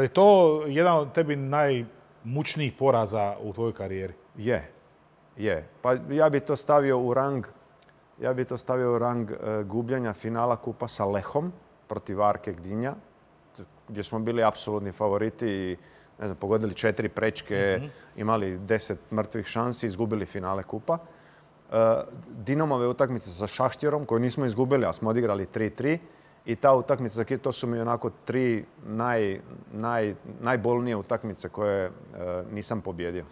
Je li to jedan od tebi najmučnijih poraza u tvojoj karijeri? Je, je. Pa ja bi to stavio u rang, ja bi to stavio u rang e, gubljenja finala kupa sa Lehom protiv Arke Gdinja, gdje smo bili apsolutni favoriti i ne znam, pogodili četiri prečke, mhm. imali deset mrtvih šansi, izgubili finale kupa. Uh, Dinamove utakmice sa Šahtjerom koju nismo izgubili, a smo odigrali 3-3 i ta utakmica, to su mi onako tri najbolnije utakmice koje uh, nisam pobjedio.